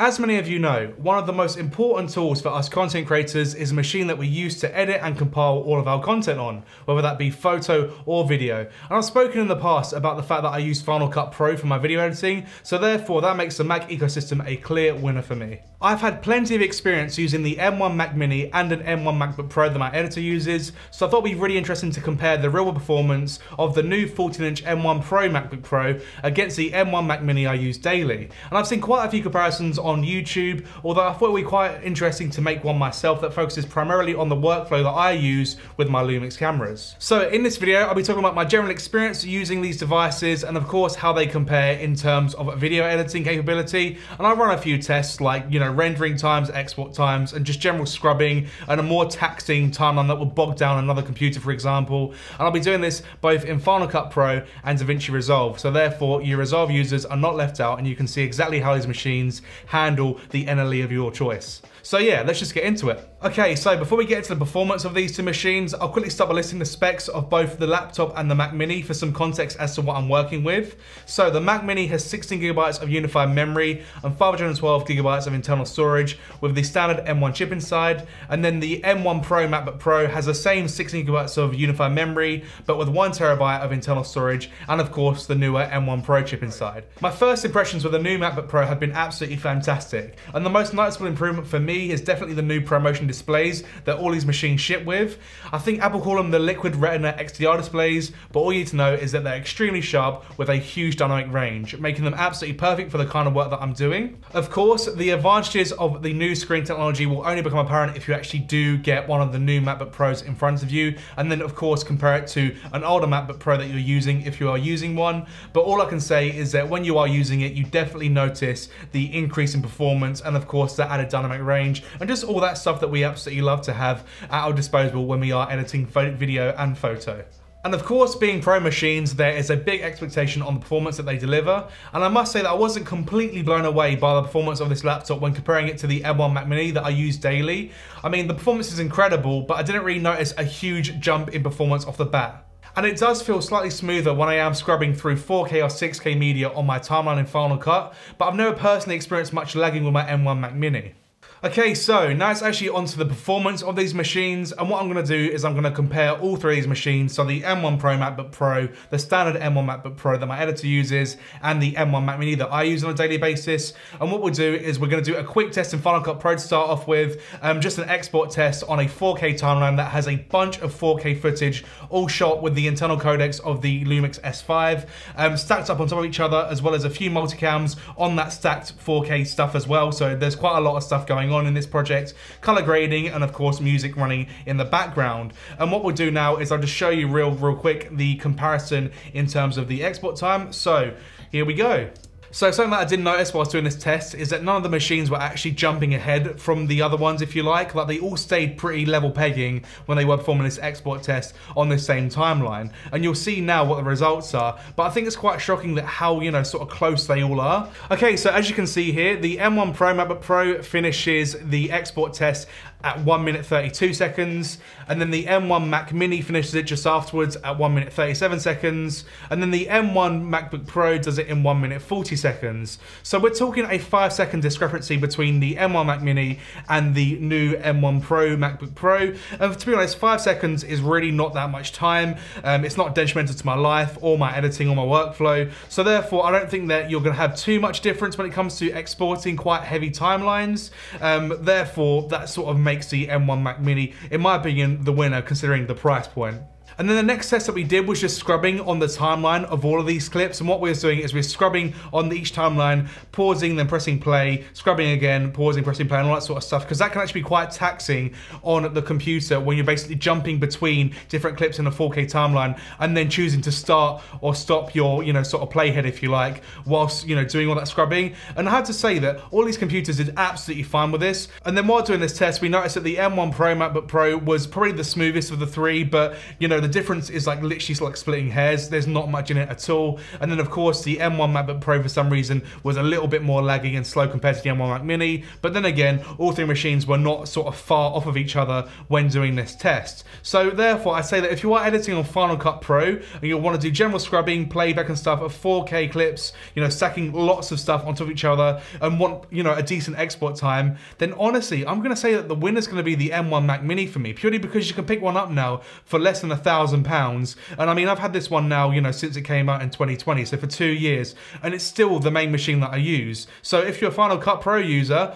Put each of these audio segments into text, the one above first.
As many of you know, one of the most important tools for us content creators is a machine that we use to edit and compile all of our content on, whether that be photo or video. And I've spoken in the past about the fact that I use Final Cut Pro for my video editing, so therefore that makes the Mac ecosystem a clear winner for me. I've had plenty of experience using the M1 Mac Mini and an M1 MacBook Pro that my editor uses, so I thought it'd be really interesting to compare the real performance of the new 14-inch M1 Pro MacBook Pro against the M1 Mac Mini I use daily. And I've seen quite a few comparisons on YouTube, although I thought it would be quite interesting to make one myself that focuses primarily on the workflow that I use with my Lumix cameras. So in this video, I'll be talking about my general experience using these devices and of course how they compare in terms of video editing capability. And I'll run a few tests like, you know, rendering times, export times, and just general scrubbing, and a more taxing timeline that will bog down another computer, for example. And I'll be doing this both in Final Cut Pro and DaVinci Resolve. So therefore, your Resolve users are not left out, and you can see exactly how these machines handle the NLE of your choice. So yeah, let's just get into it. Okay, so before we get into the performance of these two machines, I'll quickly start by listing the specs of both the laptop and the Mac Mini for some context as to what I'm working with. So the Mac Mini has 16 gigabytes of unified memory and 512 gigabytes of internal storage with the standard M1 chip inside. And then the M1 Pro MacBook Pro has the same 16 gigabytes of unified memory, but with one terabyte of internal storage, and of course the newer M1 Pro chip inside. My first impressions with the new MacBook Pro have been absolutely fantastic. And the most noticeable improvement for me is definitely the new ProMotion displays that all these machines ship with. I think Apple call them the Liquid Retina XDR displays, but all you need to know is that they're extremely sharp with a huge dynamic range, making them absolutely perfect for the kind of work that I'm doing. Of course, the advantages of the new screen technology will only become apparent if you actually do get one of the new MacBook Pros in front of you, and then of course compare it to an older MacBook Pro that you're using if you are using one. But all I can say is that when you are using it, you definitely notice the increase in performance and of course the added dynamic range and just all that stuff that we absolutely love to have at our disposal when we are editing video and photo. And of course, being pro machines, there is a big expectation on the performance that they deliver. And I must say that I wasn't completely blown away by the performance of this laptop when comparing it to the M1 Mac Mini that I use daily. I mean, the performance is incredible, but I didn't really notice a huge jump in performance off the bat. And it does feel slightly smoother when I am scrubbing through 4K or 6K media on my timeline in Final Cut, but I've never personally experienced much lagging with my M1 Mac Mini. Okay, so now it's actually onto the performance of these machines. And what I'm gonna do is I'm gonna compare all three of these machines. So the M1 Pro MacBook Pro, the standard M1 MacBook Pro that my editor uses, and the M1 Mac Mini that I use on a daily basis. And what we'll do is we're gonna do a quick test in Final Cut Pro to start off with, um, just an export test on a 4K timeline that has a bunch of 4K footage, all shot with the internal codecs of the Lumix S5, um, stacked up on top of each other, as well as a few multicams on that stacked 4K stuff as well. So there's quite a lot of stuff going going on in this project, color grading, and of course music running in the background. And what we'll do now is I'll just show you real, real quick the comparison in terms of the export time. So here we go. So something that I didn't notice whilst doing this test is that none of the machines were actually jumping ahead from the other ones, if you like. Like they all stayed pretty level pegging when they were performing this export test on the same timeline. And you'll see now what the results are. But I think it's quite shocking that how, you know, sort of close they all are. Okay, so as you can see here, the M1 Pro MacBook Pro finishes the export test at 1 minute 32 seconds, and then the M1 Mac Mini finishes it just afterwards at 1 minute 37 seconds, and then the M1 MacBook Pro does it in 1 minute 40 seconds. So we're talking a 5 second discrepancy between the M1 Mac Mini and the new M1 Pro MacBook Pro. And to be honest, 5 seconds is really not that much time. Um, it's not detrimental to my life or my editing or my workflow. So therefore, I don't think that you're going to have too much difference when it comes to exporting quite heavy timelines. Um, therefore, that sort of makes the M1 Mac Mini, in my opinion, the winner considering the price point. And then the next test that we did was just scrubbing on the timeline of all of these clips. And what we're doing is we're scrubbing on each timeline, pausing, then pressing play, scrubbing again, pausing, pressing play, and all that sort of stuff. Because that can actually be quite taxing on the computer when you're basically jumping between different clips in a 4K timeline and then choosing to start or stop your, you know, sort of playhead, if you like, whilst, you know, doing all that scrubbing. And I had to say that all these computers did absolutely fine with this. And then while doing this test, we noticed that the M1 Pro MacBook Pro was probably the smoothest of the three, but, you know, the the difference is like literally like splitting hairs. There's not much in it at all. And then of course the M1 MacBook Pro for some reason was a little bit more laggy and slow compared to the M1 Mac Mini. But then again, all three machines were not sort of far off of each other when doing this test. So therefore, I say that if you are editing on Final Cut Pro and you want to do general scrubbing, playback and stuff of 4K clips, you know, stacking lots of stuff on top of each other and want, you know, a decent export time, then honestly, I'm going to say that the winner's going to be the M1 Mac Mini for me, purely because you can pick one up now for less than a thousand pounds. And I mean, I've had this one now, you know, since it came out in 2020, so for two years, and it's still the main machine that I use. So if you're a Final Cut Pro user,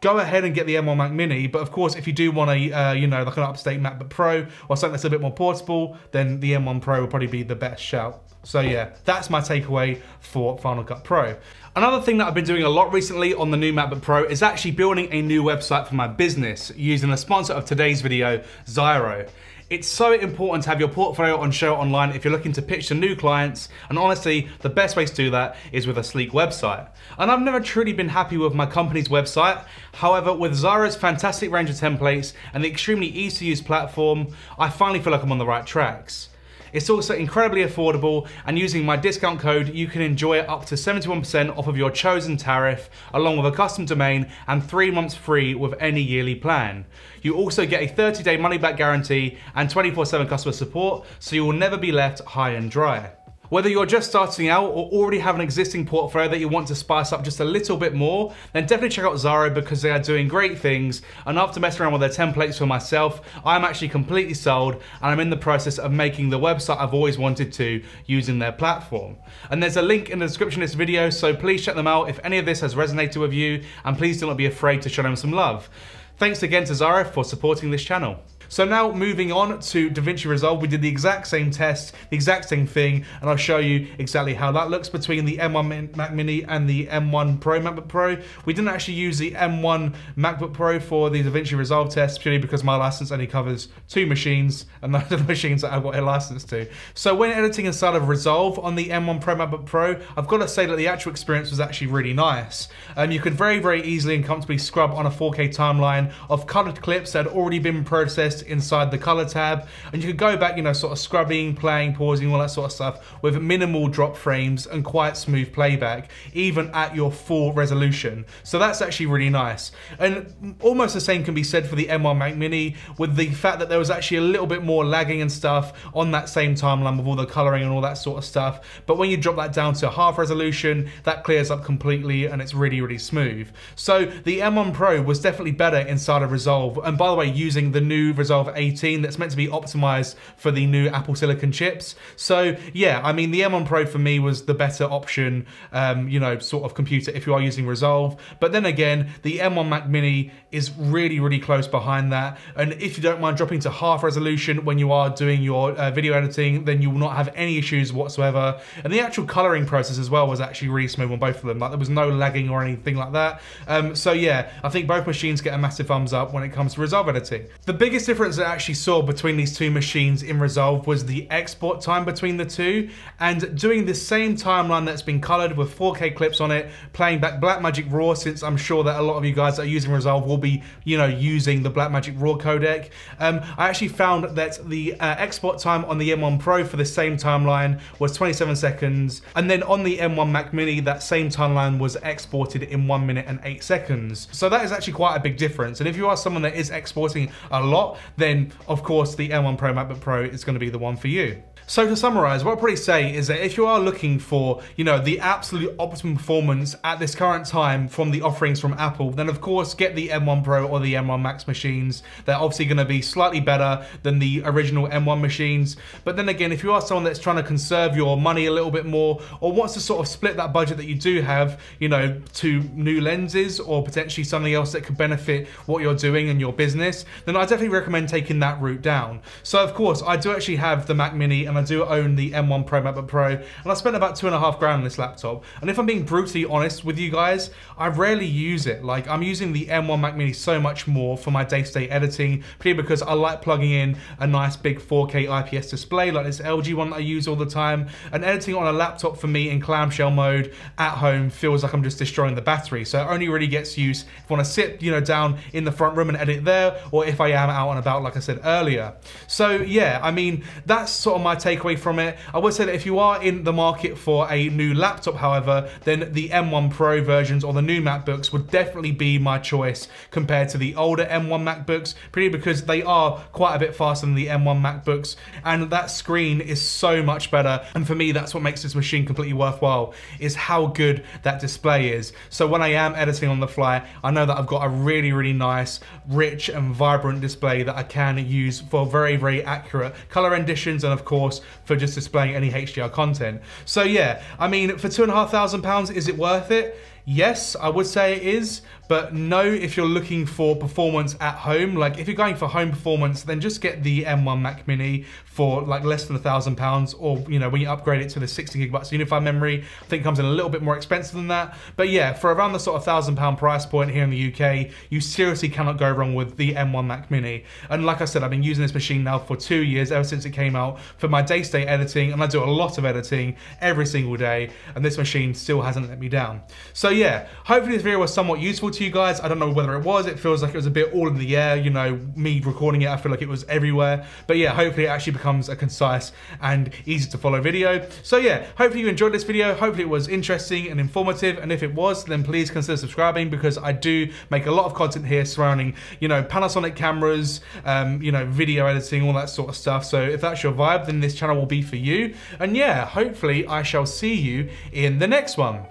go ahead and get the M1 Mac Mini. But of course, if you do want a, uh, you know, like an upstate MacBook Pro or something that's a bit more portable, then the M1 Pro will probably be the best shout. So yeah, that's my takeaway for Final Cut Pro. Another thing that I've been doing a lot recently on the new MacBook Pro is actually building a new website for my business using the sponsor of today's video, Zyro. It's so important to have your portfolio on show online if you're looking to pitch to new clients, and honestly, the best way to do that is with a sleek website. And I've never truly been happy with my company's website, however, with Zyro's fantastic range of templates and the extremely easy to use platform, I finally feel like I'm on the right tracks. It's also incredibly affordable and using my discount code you can enjoy up to 71% off of your chosen tariff along with a custom domain and 3 months free with any yearly plan. You also get a 30 day money back guarantee and 24 7 customer support so you will never be left high and dry. Whether you're just starting out or already have an existing portfolio that you want to spice up just a little bit more, then definitely check out Zyro because they are doing great things. And after messing around with their templates for myself, I'm actually completely sold and I'm in the process of making the website I've always wanted to using their platform. And there's a link in the description of this video, so please check them out if any of this has resonated with you, and please do not be afraid to show them some love. Thanks again to Zyro for supporting this channel. So now moving on to DaVinci Resolve, we did the exact same test, the exact same thing, and I'll show you exactly how that looks between the M1 Mac Mini and the M1 Pro MacBook Pro. We didn't actually use the M1 MacBook Pro for the DaVinci Resolve test purely because my license only covers two machines, and those are the machines that I've got a license to. So when editing inside of Resolve on the M1 Pro MacBook Pro, I've got to say that the actual experience was actually really nice. Um, you could very, very easily and comfortably scrub on a 4K timeline of colored clips that had already been processed inside the color tab. And you could go back, you know, sort of scrubbing, playing, pausing, all that sort of stuff with minimal drop frames and quite smooth playback, even at your full resolution. So that's actually really nice. And almost the same can be said for the M1 Mac Mini with the fact that there was actually a little bit more lagging and stuff on that same timeline with all the coloring and all that sort of stuff. But when you drop that down to half resolution, that clears up completely and it's really, really smooth. So the M1 Pro was definitely better inside of Resolve. And by the way, using the new Resolve Resolve 18 that's meant to be optimized for the new Apple Silicon chips. So yeah, I mean, the M1 Pro for me was the better option, um, you know, sort of computer if you are using Resolve. But then again, the M1 Mac Mini is really, really close behind that. And if you don't mind dropping to half resolution when you are doing your uh, video editing, then you will not have any issues whatsoever. And the actual coloring process as well was actually really smooth on both of them. Like there was no lagging or anything like that. Um, so yeah, I think both machines get a massive thumbs up when it comes to Resolve editing. The biggest difference difference I actually saw between these two machines in Resolve was the export time between the two and doing the same timeline that's been colored with 4K clips on it, playing back Blackmagic Raw since I'm sure that a lot of you guys that are using Resolve will be, you know, using the Blackmagic Raw codec. Um, I actually found that the uh, export time on the M1 Pro for the same timeline was 27 seconds and then on the M1 Mac Mini that same timeline was exported in 1 minute and 8 seconds. So that is actually quite a big difference and if you are someone that is exporting a lot then of course the M1 Pro MacBook Pro is going to be the one for you. So to summarize, what I'll probably say is that if you are looking for, you know, the absolute optimum performance at this current time from the offerings from Apple, then of course get the M1 Pro or the M1 Max machines. They're obviously going to be slightly better than the original M1 machines. But then again, if you are someone that's trying to conserve your money a little bit more or wants to sort of split that budget that you do have, you know, to new lenses or potentially something else that could benefit what you're doing and your business, then I definitely recommend taking that route down. So of course, I do actually have the Mac Mini and I do own the M1 Pro MacBook Pro, and I spent about two and a half grand on this laptop. And if I'm being brutally honest with you guys, I rarely use it. Like I'm using the M1 Mac Mini so much more for my day-to-day -day editing, purely because I like plugging in a nice big 4K IPS display like this LG one that I use all the time. And editing on a laptop for me in clamshell mode at home feels like I'm just destroying the battery. So it only really gets used if I want to sit, you know, down in the front room and edit there, or if I am out on and about, like I said earlier. So yeah, I mean, that's sort of my takeaway from it. I would say that if you are in the market for a new laptop, however, then the M1 Pro versions or the new MacBooks would definitely be my choice compared to the older M1 MacBooks, pretty because they are quite a bit faster than the M1 MacBooks, and that screen is so much better. And for me, that's what makes this machine completely worthwhile, is how good that display is. So when I am editing on the fly, I know that I've got a really, really nice, rich and vibrant display that I can use for very, very accurate color renditions and of course for just displaying any HDR content. So yeah, I mean, for two and a half thousand pounds, is it worth it? Yes, I would say it is, but no if you're looking for performance at home. Like if you're going for home performance, then just get the M1 Mac Mini for like less than a thousand pounds, or you know when you upgrade it to the 60 gigabytes unified memory, I think comes in a little bit more expensive than that. But yeah, for around the sort of thousand pound price point here in the UK, you seriously cannot go wrong with the M1 Mac Mini. And like I said, I've been using this machine now for two years, ever since it came out for my day-to-day -day editing, and I do a lot of editing every single day, and this machine still hasn't let me down. So yeah, hopefully this video was somewhat useful to you guys. I don't know whether it was. It feels like it was a bit all in the air, you know, me recording it, I feel like it was everywhere. But yeah, hopefully it actually becomes a concise and easy to follow video. So yeah, hopefully you enjoyed this video. Hopefully it was interesting and informative. And if it was, then please consider subscribing because I do make a lot of content here surrounding, you know, Panasonic cameras, um, you know, video editing, all that sort of stuff. So if that's your vibe, then this channel will be for you. And yeah, hopefully I shall see you in the next one.